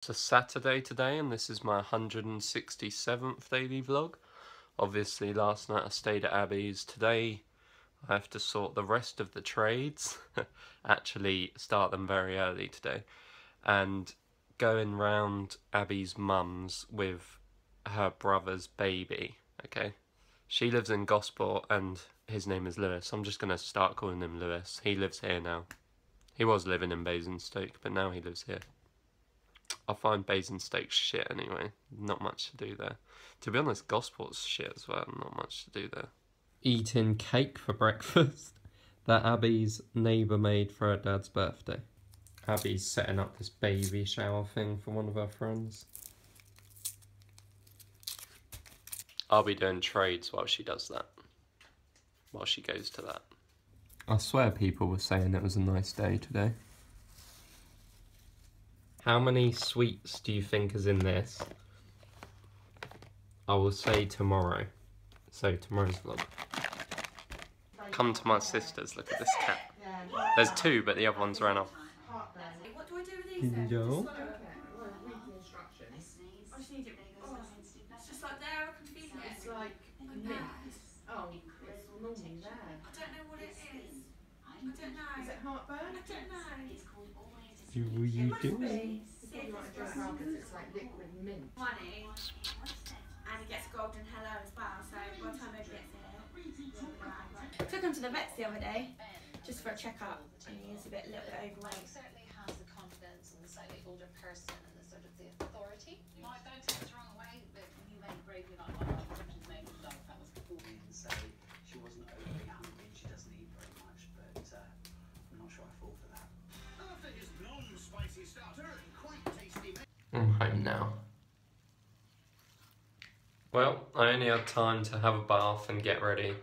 It's a Saturday today and this is my 167th daily vlog. Obviously last night I stayed at Abby's. Today I have to sort the rest of the trades. Actually start them very early today. And going round Abby's mum's with her brother's baby, okay? She lives in Gosport and his name is Lewis. I'm just going to start calling him Lewis. He lives here now. He was living in Basingstoke, but now he lives here. I find Basingstoke shit anyway. Not much to do there. To be honest, Gosport's shit as well. Not much to do there. Eating cake for breakfast that Abby's neighbour made for her dad's birthday. Abby's setting up this baby shower thing for one of her friends. I'll be doing trades while she does that. While she goes to that. I swear people were saying it was a nice day today. How many sweets do you think is in this? I will say tomorrow. So tomorrow's vlog. Come to my sister's, look at this cat. There's two, but the other one's ran off. What do I do with these then? Yo. Just like- I just need it. Oh, it's just like there, I can feel it. It's like mint. Oh, it's normally there. I don't know what it is. I don't know. Is it heartburn? I don't know. Do you It must do? be. It's probably like a drug because it's like liquid mint. Money. And he gets a golden hello as well, so by the time Ed gets here, we'll be alright. Took him to the vets the other day, just for a checkup, and he is a bit, little bit He overweight. certainly has the confidence and the slightly older person home now. Well, I only had time to have a bath and get ready.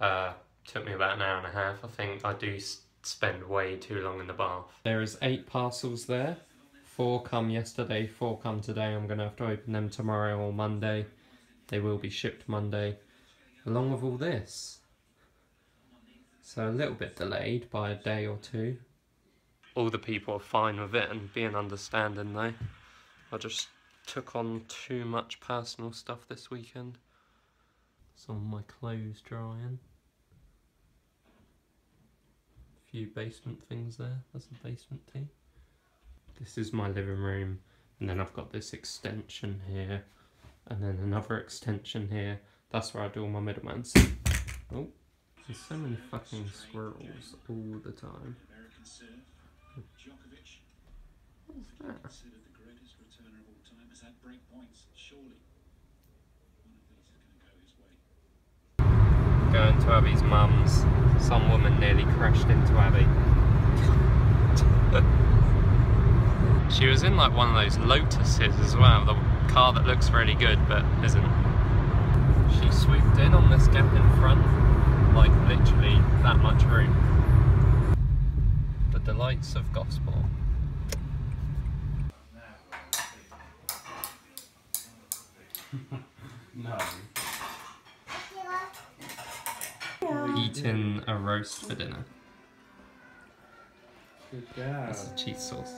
Uh, took me about an hour and a half. I think I do s- spend way too long in the bath. There is eight parcels there. Four come yesterday, four come today. I'm going to have to open them tomorrow or Monday. They will be shipped Monday, along with all this. So a little bit delayed by a day or two. All the people are fine with it and being understanding though. I just took on too much personal stuff this weekend. Some of my clothes drying. A few basement things there. That's a basement tea. This is my living room, and then I've got this extension here, and then another extension here. That's where I do all my middleman. Oh, there's so many fucking squirrels all the time. American serve, Djokovic, What's that? Returner of all time, has had break points. Surely one of these is going to go his way. Going to Abby's mum's. Some woman nearly crashed into Abby. she was in like one of those Lotuses as well, the car that looks really good but isn't. She swooped in on this gap in front, like literally that much room. The delights of Gosport. No. Eating a roast for dinner. Good girl. That's a cheese sauce.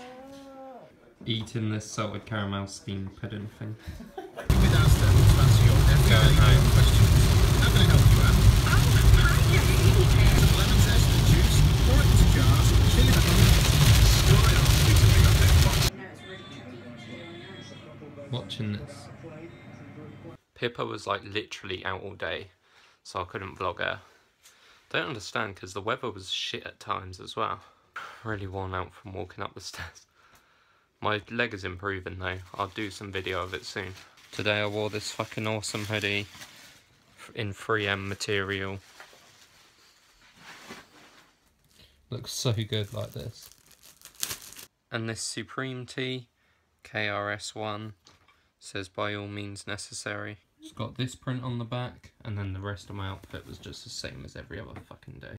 Eating this salted caramel steamed pudding thing. With Asda, that's your Going home. How can I help you out? Lemon zest and juice, pour it into jars, chill it up, store it off, do something up there. No, it's really tricky. Watching this. Pippa was like literally out all day, so I couldn't vlog her. Don't understand because the weather was shit at times as well. Really worn out from walking up the stairs. My leg is improving though. I'll do some video of it soon. Today I wore this fucking awesome hoodie in 3M material. Looks so good like this. And this Supreme tee, KRS1, says by all means necessary. It's got this print on the back, and then the rest of my outfit was just the same as every other fucking day.